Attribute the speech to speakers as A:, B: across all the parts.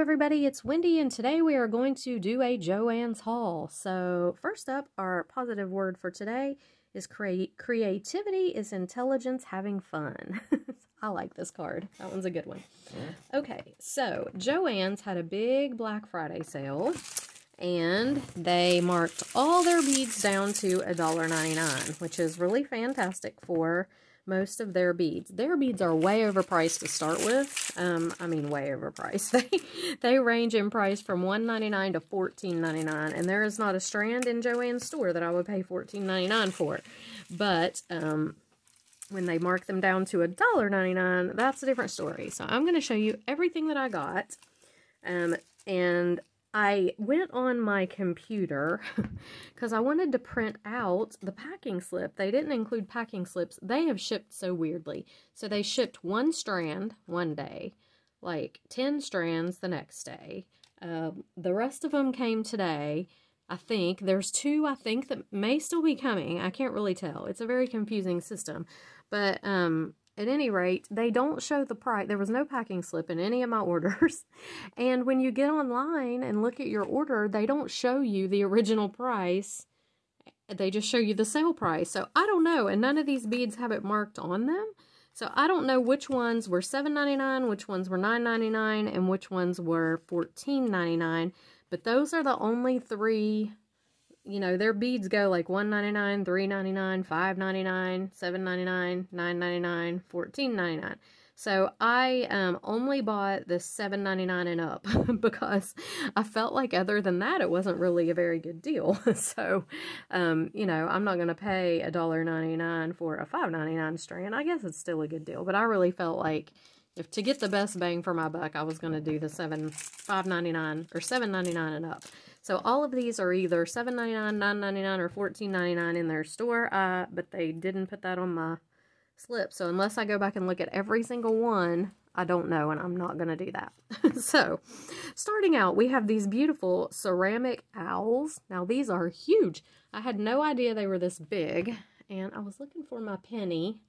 A: everybody, it's Wendy, and today we are going to do a Joann's haul. So, first up, our positive word for today is cre creativity is intelligence having fun. I like this card. That one's a good one. Okay, so Joann's had a big Black Friday sale, and they marked all their beads down to $1.99, which is really fantastic for most of their beads. Their beads are way overpriced to start with. Um, I mean, way overpriced. They they range in price from $1.99 to $14.99, and there is not a strand in Joann's store that I would pay $14.99 for. But um, when they mark them down to $1.99, that's a different story. So I'm going to show you everything that I got. Um, and I went on my computer because I wanted to print out the packing slip. They didn't include packing slips. They have shipped so weirdly. So they shipped one strand one day, like 10 strands the next day. Um, the rest of them came today. I think there's two I think that may still be coming. I can't really tell. It's a very confusing system. But um, at any rate, they don't show the price. There was no packing slip in any of my orders. And when you get online and look at your order, they don't show you the original price. They just show you the sale price. So I don't know. And none of these beads have it marked on them. So I don't know which ones were $7.99, which ones were $9.99, and which ones were $14.99. But those are the only three you know, their beads go like $1.99, $3.99, $5.99, $7.99, $9.99, $14.99. So I um, only bought the $7.99 and up because I felt like other than that, it wasn't really a very good deal. so, um, you know, I'm not going to pay $1.99 for a $5.99 strand. I guess it's still a good deal, but I really felt like if to get the best bang for my buck, I was going to do the seven, $5.99 or $7.99 and up. So all of these are either $7.99, $9.99, or $14.99 in their store, uh, but they didn't put that on my slip. So unless I go back and look at every single one, I don't know, and I'm not going to do that. so, starting out, we have these beautiful ceramic owls. Now, these are huge. I had no idea they were this big, and I was looking for my penny.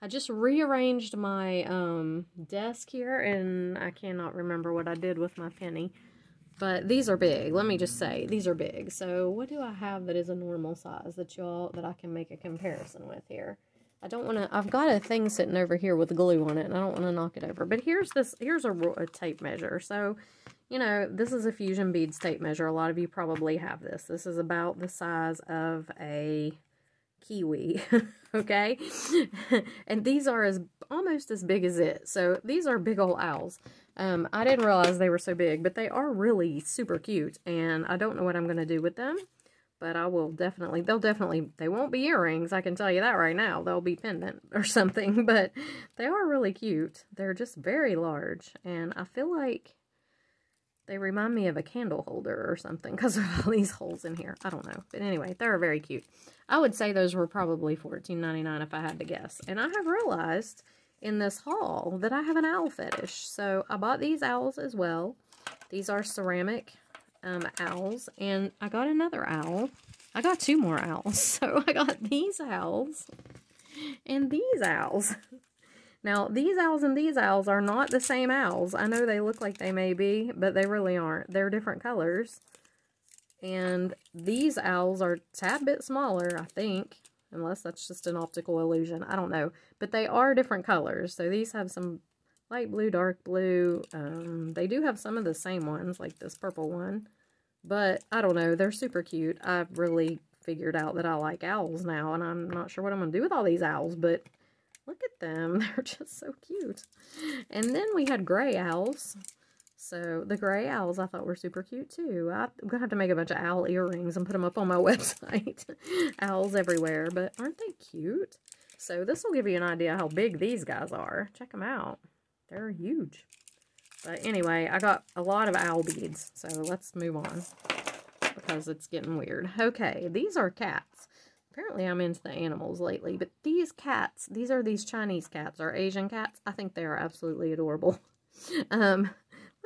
A: I just rearranged my um, desk here, and I cannot remember what I did with my penny. But these are big. Let me just say, these are big. So what do I have that is a normal size that y'all, that I can make a comparison with here? I don't want to, I've got a thing sitting over here with glue on it, and I don't want to knock it over. But here's this, here's a, a tape measure. So, you know, this is a Fusion Beads tape measure. A lot of you probably have this. This is about the size of a kiwi, okay? and these are as almost as big as it. So these are big old owls. Um, I didn't realize they were so big, but they are really super cute, and I don't know what I'm going to do with them, but I will definitely, they'll definitely, they won't be earrings, I can tell you that right now. They'll be pendant or something, but they are really cute. They're just very large, and I feel like they remind me of a candle holder or something because of all these holes in here. I don't know. But anyway, they're very cute. I would say those were probably $14.99 if I had to guess. And I have realized in this haul that I have an owl fetish. So I bought these owls as well. These are ceramic um, owls. And I got another owl. I got two more owls. So I got these owls and these owls. Now, these owls and these owls are not the same owls. I know they look like they may be, but they really aren't. They're different colors. And these owls are a tad bit smaller, I think. Unless that's just an optical illusion. I don't know. But they are different colors. So these have some light blue, dark blue. Um, they do have some of the same ones, like this purple one. But, I don't know. They're super cute. I've really figured out that I like owls now. And I'm not sure what I'm going to do with all these owls. But look at them. They're just so cute. And then we had gray owls. So the gray owls I thought were super cute too. I'm going to have to make a bunch of owl earrings and put them up on my website. owls everywhere, but aren't they cute? So this will give you an idea how big these guys are. Check them out. They're huge. But anyway, I got a lot of owl beads. So let's move on because it's getting weird. Okay, these are cats. Apparently I'm into the animals lately, but these cats, these are these Chinese cats or Asian cats. I think they are absolutely adorable. Um,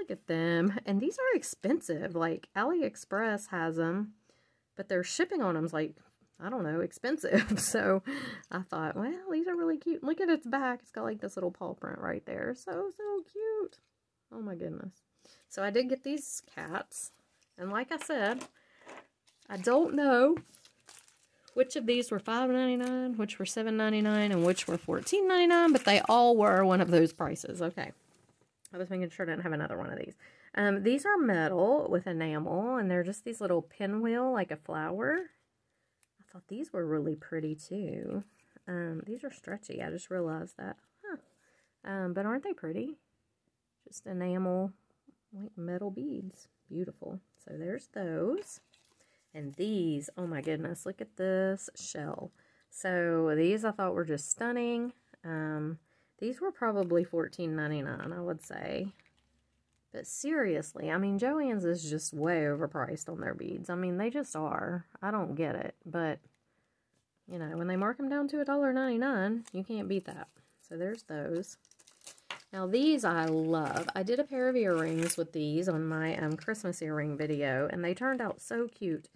A: Look at them. And these are expensive. Like, AliExpress has them. But their shipping on them is like, I don't know, expensive. So I thought, well, these are really cute. Look at its back. It's got like this little paw print right there. So, so cute. Oh my goodness. So I did get these cats. And like I said, I don't know which of these were $5.99, which were $7.99, and which were $14.99, but they all were one of those prices. Okay. I was making sure I didn't have another one of these. Um, these are metal with enamel, and they're just these little pinwheel like a flower. I thought these were really pretty too. Um, these are stretchy. I just realized that. Huh. Um, but aren't they pretty? Just enamel, like metal beads. Beautiful. So there's those. And these, oh my goodness, look at this shell. So these I thought were just stunning. Um, these were probably $14.99, I would say. But seriously, I mean, Joann's is just way overpriced on their beads. I mean, they just are. I don't get it. But, you know, when they mark them down to $1.99, you can't beat that. So there's those. Now these I love. I did a pair of earrings with these on my um, Christmas earring video, and they turned out so cute.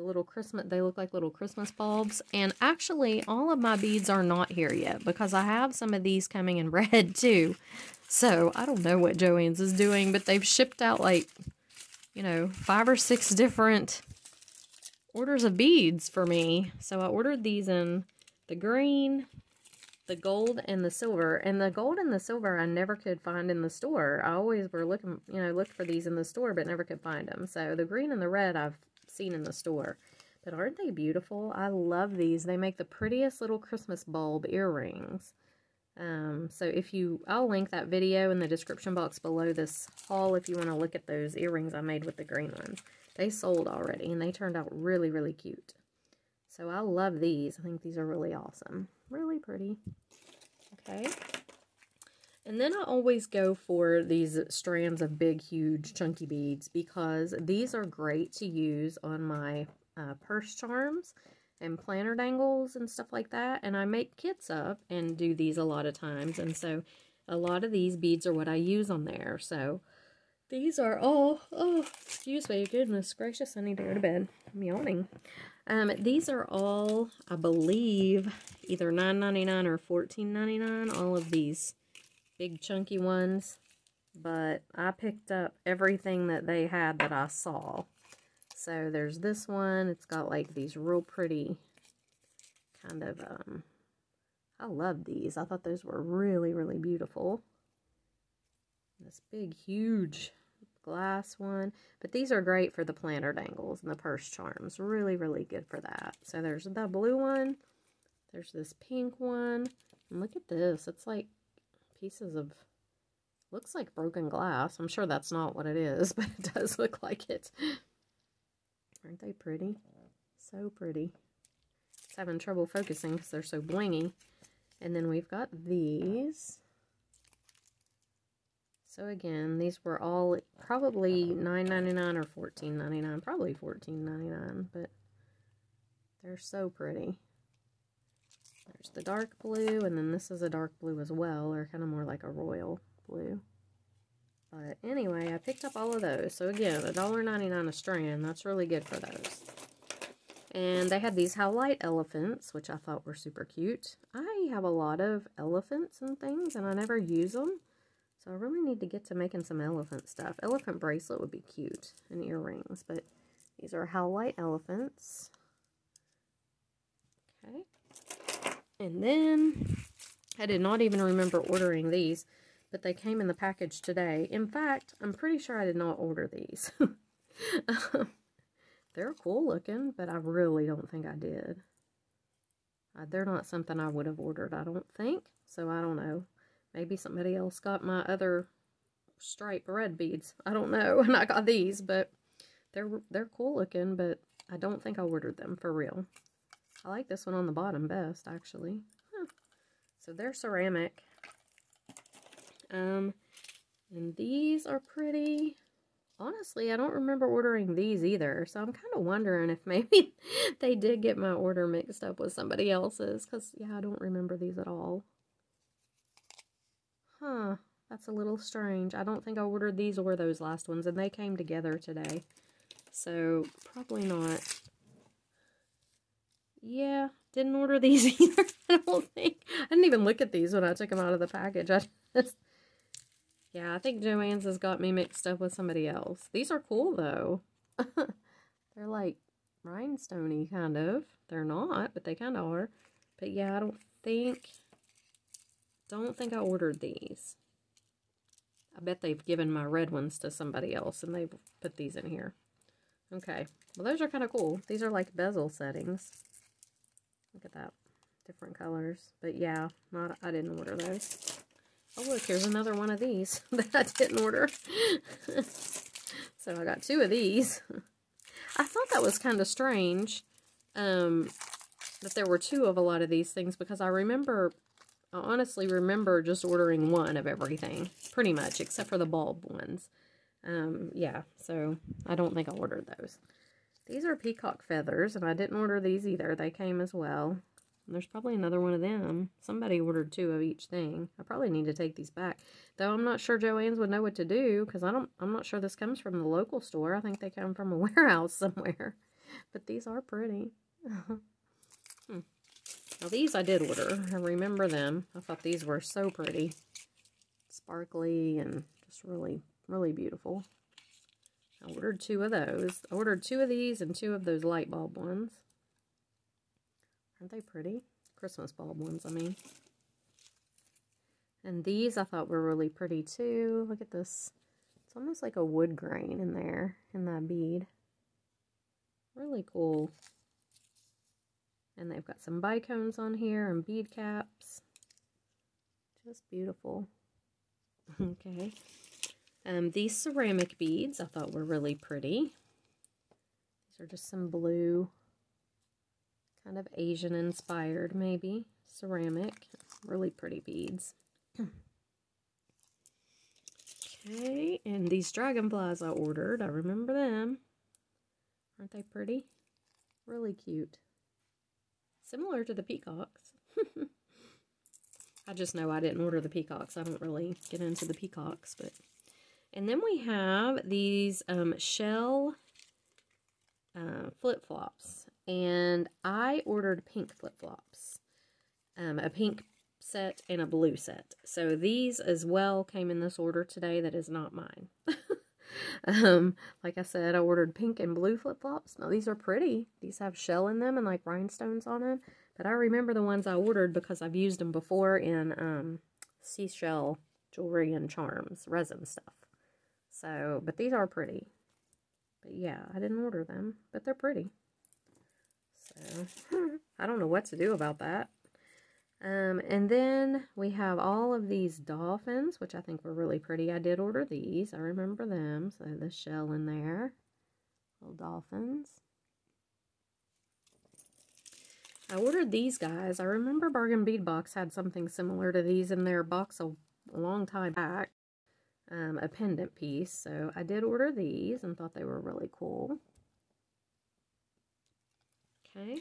A: The little Christmas, they look like little Christmas bulbs. And actually, all of my beads are not here yet because I have some of these coming in red too. So, I don't know what Joann's is doing, but they've shipped out like, you know, five or six different orders of beads for me. So, I ordered these in the green, the gold, and the silver. And the gold and the silver I never could find in the store. I always were looking, you know, looked for these in the store, but never could find them. So, the green and the red I've seen in the store. But aren't they beautiful? I love these. They make the prettiest little Christmas bulb earrings. Um, so if you, I'll link that video in the description box below this haul if you want to look at those earrings I made with the green ones. They sold already and they turned out really, really cute. So I love these. I think these are really awesome. Really pretty. Okay. And then I always go for these strands of big, huge, chunky beads because these are great to use on my uh, purse charms and planner dangles and stuff like that. And I make kits up and do these a lot of times. And so a lot of these beads are what I use on there. So these are all, oh, excuse me, goodness gracious, I need to go to bed. I'm yawning. Um, these are all, I believe, either $9.99 or $14.99, all of these big chunky ones, but I picked up everything that they had that I saw. So there's this one. It's got like these real pretty kind of, um, I love these. I thought those were really, really beautiful. This big, huge glass one. But these are great for the planter dangles and the purse charms. Really, really good for that. So there's the blue one. There's this pink one. And look at this. It's like pieces of, looks like broken glass. I'm sure that's not what it is, but it does look like it. Aren't they pretty? So pretty. It's having trouble focusing because they're so blingy. And then we've got these. So again, these were all probably $9.99 or $14.99. Probably $14.99, but they're so pretty. There's the dark blue, and then this is a dark blue as well, or kind of more like a royal blue. But anyway, I picked up all of those. So again, $1.99 a strand. That's really good for those. And they had these Howlite elephants, which I thought were super cute. I have a lot of elephants and things, and I never use them. So I really need to get to making some elephant stuff. Elephant bracelet would be cute, and earrings. But these are Howlite elephants. Okay. And then, I did not even remember ordering these, but they came in the package today. In fact, I'm pretty sure I did not order these. they're cool looking, but I really don't think I did. Uh, they're not something I would have ordered, I don't think. So I don't know. Maybe somebody else got my other stripe red beads. I don't know. And I got these, but they're they're cool looking, but I don't think I ordered them for real. I like this one on the bottom best, actually. Huh. So they're ceramic. Um, and these are pretty. Honestly, I don't remember ordering these either, so I'm kind of wondering if maybe they did get my order mixed up with somebody else's, because, yeah, I don't remember these at all. Huh, that's a little strange. I don't think I ordered these or those last ones, and they came together today, so probably not. Yeah, didn't order these either, I don't think. I didn't even look at these when I took them out of the package. I just, Yeah, I think Joann's has got me mixed up with somebody else. These are cool, though. They're like rhinestoney, kind of. They're not, but they kind of are. But yeah, I don't think... Don't think I ordered these. I bet they've given my red ones to somebody else, and they've put these in here. Okay. Well, those are kind of cool. These are like bezel settings. Look at that. Different colors. But yeah, not I didn't order those. Oh, look, here's another one of these that I didn't order. so I got two of these. I thought that was kind of strange um, that there were two of a lot of these things because I remember, I honestly remember just ordering one of everything, pretty much, except for the bulb ones. Um, yeah, so I don't think I ordered those. These are peacock feathers, and I didn't order these either. They came as well. And there's probably another one of them. Somebody ordered two of each thing. I probably need to take these back. Though I'm not sure Joann's would know what to do because I don't I'm not sure this comes from the local store. I think they come from a warehouse somewhere. But these are pretty. hmm. Now these I did order. I remember them. I thought these were so pretty. Sparkly and just really, really beautiful. I ordered two of those. I ordered two of these and two of those light bulb ones. Aren't they pretty? Christmas bulb ones, I mean. And these I thought were really pretty too. Look at this. It's almost like a wood grain in there, in that bead. Really cool. And they've got some bicones on here and bead caps. Just beautiful. okay. Um, these ceramic beads I thought were really pretty. These are just some blue kind of Asian inspired maybe, ceramic, really pretty beads. okay, and these dragonflies I ordered, I remember them. Aren't they pretty? Really cute. Similar to the peacocks. I just know I didn't order the peacocks. I don't really get into the peacocks, but... And then we have these um, shell uh, flip-flops and I ordered pink flip-flops. Um, a pink set and a blue set. So these as well came in this order today that is not mine. um, like I said, I ordered pink and blue flip-flops. Now these are pretty. These have shell in them and like rhinestones on them. But I remember the ones I ordered because I've used them before in um, seashell jewelry and charms, resin stuff. So, but these are pretty. But yeah, I didn't order them, but they're pretty. So, I don't know what to do about that. Um, and then we have all of these dolphins, which I think were really pretty. I did order these. I remember them. So the shell in there. Little dolphins. I ordered these guys. I remember Bargain Bead Box had something similar to these in their box a, a long time back. Um, a pendant piece. So I did order these and thought they were really cool. Okay.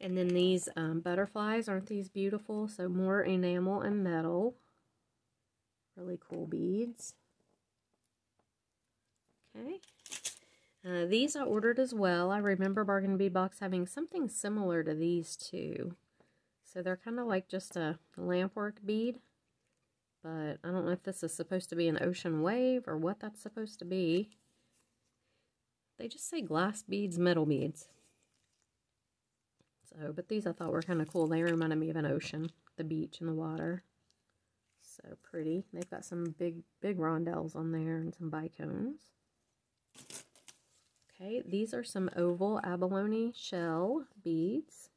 A: And then these um, butterflies, aren't these beautiful? So more enamel and metal. Really cool beads. Okay. Uh, these I ordered as well. I remember Bargain Bead Box having something similar to these two. So they're kind of like just a lampwork bead. But I don't know if this is supposed to be an ocean wave or what that's supposed to be. They just say glass beads, metal beads. So, but these I thought were kind of cool. They reminded me of an ocean, the beach and the water. So pretty. They've got some big, big rondelles on there and some bicones. Okay, these are some oval abalone shell beads.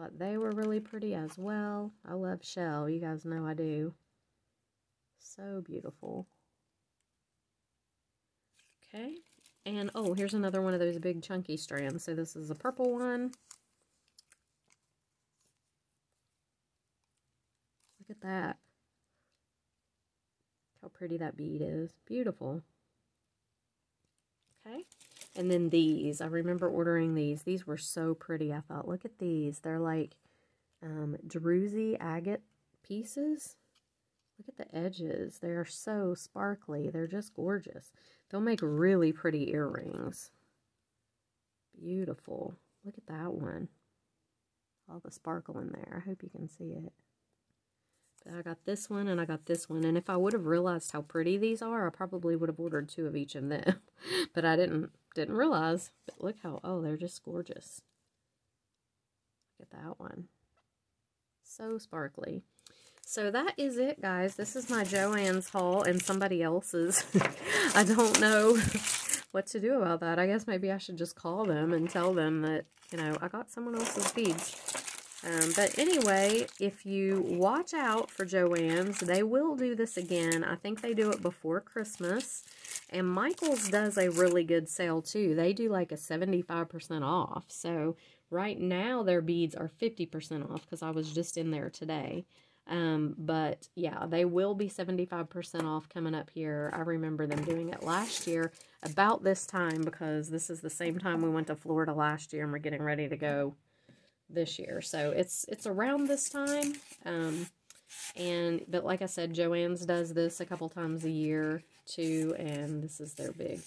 A: Thought they were really pretty as well. I love shell. You guys know I do. So beautiful. Okay, and, oh, here's another one of those big chunky strands. So this is a purple one. Look at that. How pretty that bead is. Beautiful. Okay. And then these. I remember ordering these. These were so pretty, I thought. Look at these. They're like um, druzy agate pieces. Look at the edges. They are so sparkly. They're just gorgeous. They'll make really pretty earrings. Beautiful. Look at that one. All the sparkle in there. I hope you can see it. I got this one and I got this one. And if I would have realized how pretty these are, I probably would have ordered two of each of them. but I didn't didn't realize. But look how, oh, they're just gorgeous. Look at that one. So sparkly. So that is it, guys. This is my Joann's haul and somebody else's. I don't know what to do about that. I guess maybe I should just call them and tell them that, you know, I got someone else's beads. Um, but anyway, if you watch out for Joann's, they will do this again. I think they do it before Christmas. And Michael's does a really good sale too. They do like a 75% off. So right now their beads are 50% off because I was just in there today. Um, but yeah, they will be 75% off coming up here. I remember them doing it last year about this time because this is the same time we went to Florida last year and we're getting ready to go this year. So it's it's around this time. Um, and but like I said, Joann's does this a couple times a year too, and this is their big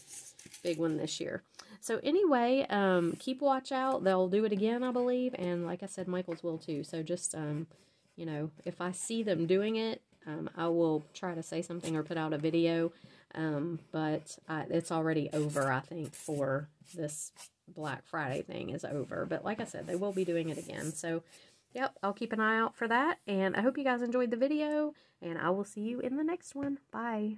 A: big one this year. So anyway, um, keep watch out. They'll do it again, I believe, and like I said, Michael's will too. So just um, you know, if I see them doing it, um, I will try to say something or put out a video. Um, but I, it's already over, I think, for this Black Friday thing is over. But like I said, they will be doing it again. So, yep, I'll keep an eye out for that. And I hope you guys enjoyed the video. And I will see you in the next one. Bye.